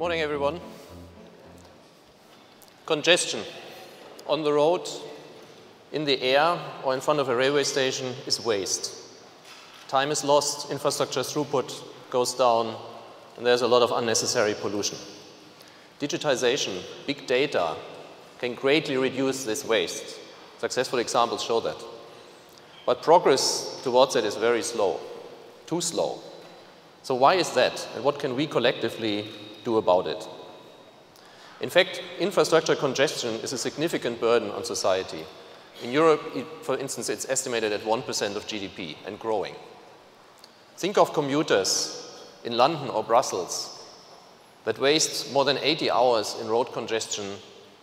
Morning, everyone. Congestion on the road, in the air, or in front of a railway station is waste. Time is lost, infrastructure throughput goes down, and there's a lot of unnecessary pollution. Digitization, big data, can greatly reduce this waste. Successful examples show that. But progress towards it is very slow, too slow. So why is that, and what can we collectively do about it? In fact, infrastructure congestion is a significant burden on society. In Europe, for instance, it's estimated at 1% of GDP and growing. Think of commuters in London or Brussels that waste more than 80 hours in road congestion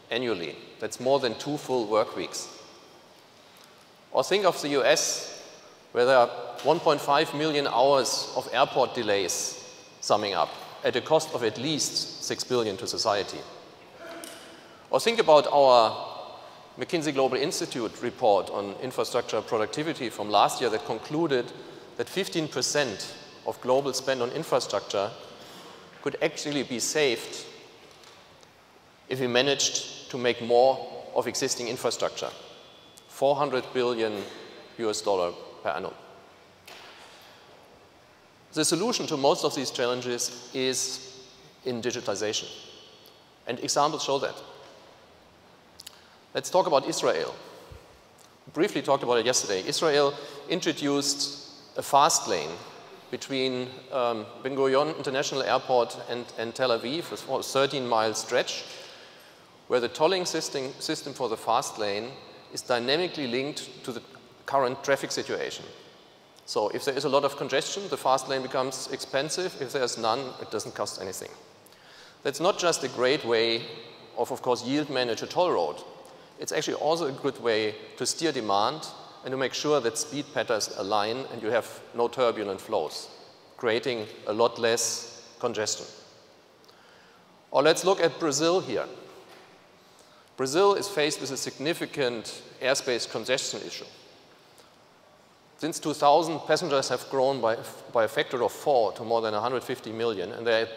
annually. That's more than two full work weeks. Or think of the US, where there are 1.5 million hours of airport delays summing up at a cost of at least 6 billion to society. Or think about our McKinsey Global Institute report on infrastructure productivity from last year that concluded that 15% of global spend on infrastructure could actually be saved if we managed to make more of existing infrastructure. 400 billion US dollar per annum. The solution to most of these challenges is in digitization. And examples show that. Let's talk about Israel. Briefly talked about it yesterday. Israel introduced a fast lane between um, Ben Gurion International Airport and, and Tel Aviv, a 13 mile stretch, where the tolling system, system for the fast lane is dynamically linked to the current traffic situation. So if there is a lot of congestion, the fast lane becomes expensive. If there's none, it doesn't cost anything. That's not just a great way of, of course, yield manage a toll road. It's actually also a good way to steer demand and to make sure that speed patterns align and you have no turbulent flows, creating a lot less congestion. Or let's look at Brazil here. Brazil is faced with a significant airspace congestion issue. Since 2000, passengers have grown by, by a factor of four to more than 150 million, and they're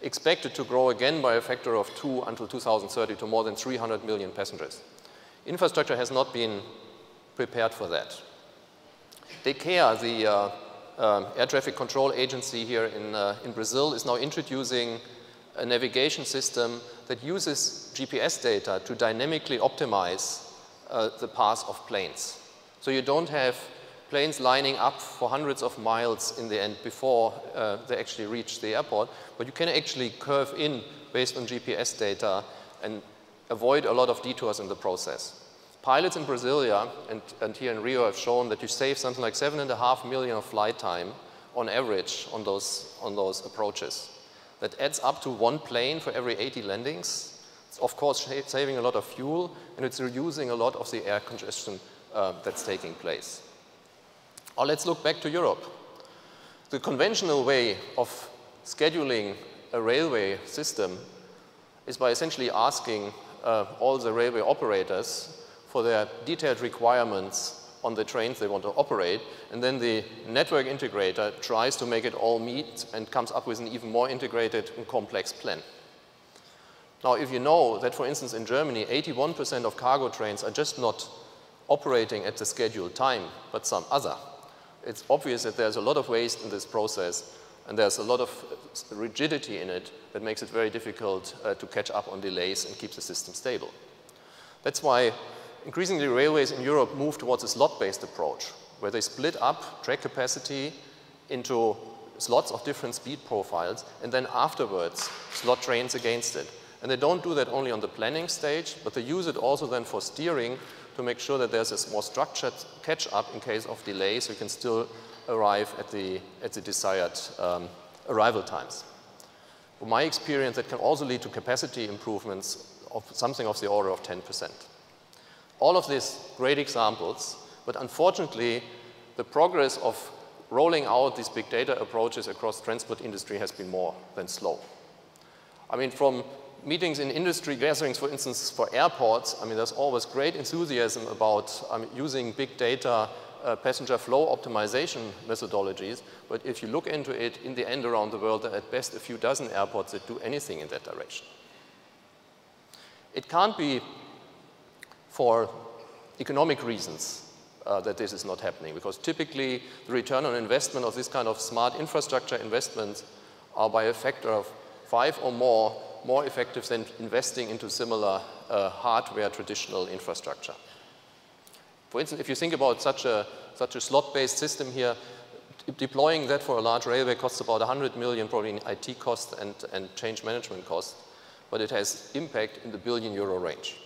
expected to grow again by a factor of two until 2030 to more than 300 million passengers. Infrastructure has not been prepared for that. DECEA, the uh, uh, air traffic control agency here in, uh, in Brazil, is now introducing a navigation system that uses GPS data to dynamically optimize uh, the path of planes. So you don't have planes lining up for hundreds of miles in the end before uh, they actually reach the airport, but you can actually curve in based on GPS data and avoid a lot of detours in the process. Pilots in Brasilia and, and here in Rio have shown that you save something like seven and a half million of flight time on average on those, on those approaches. That adds up to one plane for every 80 landings. It's of course saving a lot of fuel and it's reducing a lot of the air congestion uh, that's taking place. Or let's look back to Europe. The conventional way of scheduling a railway system is by essentially asking uh, all the railway operators for their detailed requirements on the trains they want to operate, and then the network integrator tries to make it all meet and comes up with an even more integrated and complex plan. Now, if you know that, for instance, in Germany, 81% of cargo trains are just not operating at the scheduled time, but some other, it's obvious that there's a lot of waste in this process, and there's a lot of rigidity in it that makes it very difficult uh, to catch up on delays and keep the system stable. That's why increasingly railways in Europe move towards a slot-based approach, where they split up track capacity into slots of different speed profiles, and then afterwards slot trains against it. And they don't do that only on the planning stage, but they use it also then for steering to make sure that there's a more structured catch-up in case of delay, so you can still arrive at the, at the desired um, arrival times. From my experience, that can also lead to capacity improvements of something of the order of 10 percent. All of these great examples, but unfortunately, the progress of rolling out these big data approaches across transport industry has been more than slow. I mean, from meetings in industry gatherings, for instance, for airports, I mean, there's always great enthusiasm about um, using big data uh, passenger flow optimization methodologies, but if you look into it, in the end around the world, there are at best a few dozen airports that do anything in that direction. It can't be for economic reasons uh, that this is not happening, because typically the return on investment of this kind of smart infrastructure investments are by a factor of five or more more effective than investing into similar uh, hardware traditional infrastructure. For instance, if you think about such a, such a slot-based system here, deploying that for a large railway costs about 100 million probably in IT costs and, and change management costs, but it has impact in the billion euro range.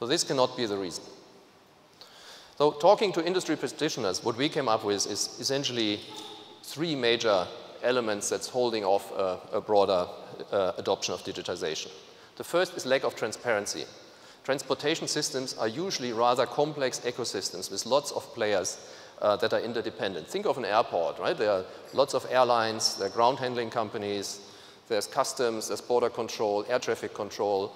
So this cannot be the reason. So talking to industry practitioners, what we came up with is essentially three major elements that's holding off uh, a broader uh, adoption of digitization. The first is lack of transparency. Transportation systems are usually rather complex ecosystems with lots of players uh, that are interdependent. Think of an airport, right? There are lots of airlines, there are ground handling companies, there's customs, there's border control, air traffic control,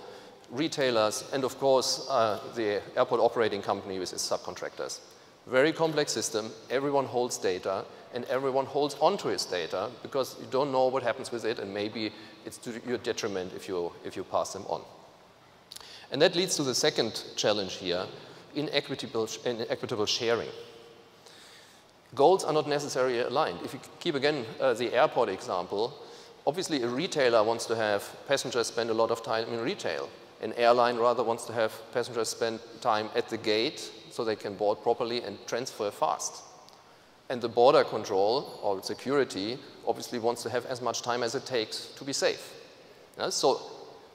retailers, and of course, uh, the airport operating company with its subcontractors. Very complex system, everyone holds data, and everyone holds onto his data because you don't know what happens with it, and maybe it's to your detriment if you, if you pass them on. And that leads to the second challenge here, inequitable, inequitable sharing. Goals are not necessarily aligned. If you keep again uh, the airport example, obviously a retailer wants to have passengers spend a lot of time in retail. An airline rather wants to have passengers spend time at the gate so they can board properly and transfer fast. And the border control or security obviously wants to have as much time as it takes to be safe. Yeah? So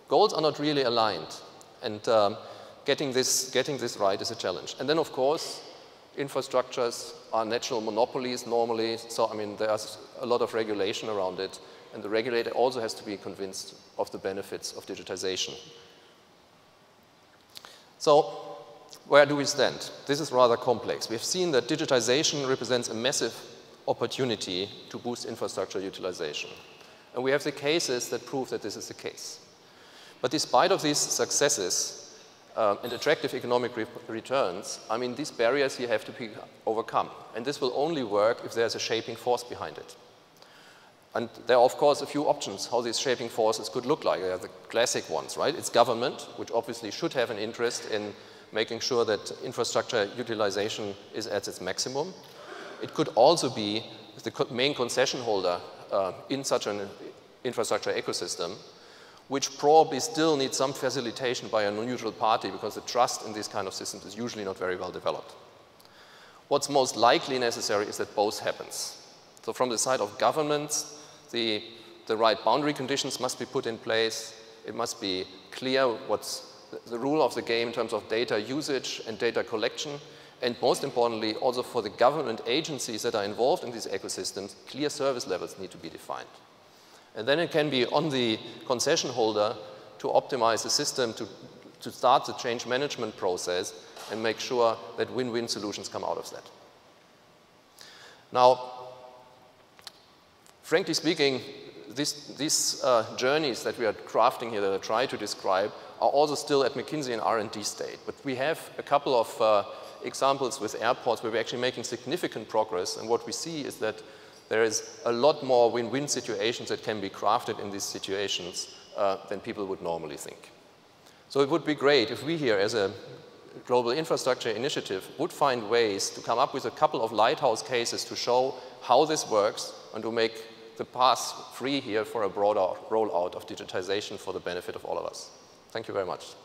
goals are not really aligned. And um, getting, this, getting this right is a challenge. And then, of course, infrastructures are natural monopolies normally. So, I mean, there's a lot of regulation around it. And the regulator also has to be convinced of the benefits of digitization. So, where do we stand? This is rather complex. We've seen that digitization represents a massive opportunity to boost infrastructure utilization. And we have the cases that prove that this is the case. But despite of these successes uh, and attractive economic re returns, I mean, these barriers here have to be overcome. And this will only work if there's a shaping force behind it. And there are, of course, a few options how these shaping forces could look like. They are the classic ones, right? It's government, which obviously should have an interest in making sure that infrastructure utilization is at its maximum. It could also be the main concession holder uh, in such an infrastructure ecosystem which probably still needs some facilitation by a neutral party because the trust in these kind of systems is usually not very well developed. What's most likely necessary is that both happens. So from the side of governments, the, the right boundary conditions must be put in place. It must be clear what's the rule of the game in terms of data usage and data collection. And most importantly, also for the government agencies that are involved in these ecosystems, clear service levels need to be defined. And then it can be on the concession holder to optimize the system to, to start the change management process and make sure that win-win solutions come out of that. Now, frankly speaking, this, these uh, journeys that we are crafting here that I try to describe are also still at McKinsey and R&D state. But we have a couple of uh, examples with airports where we're actually making significant progress. And what we see is that there is a lot more win-win situations that can be crafted in these situations uh, than people would normally think. So it would be great if we here as a global infrastructure initiative would find ways to come up with a couple of lighthouse cases to show how this works and to make the path free here for a broader rollout of digitization for the benefit of all of us. Thank you very much.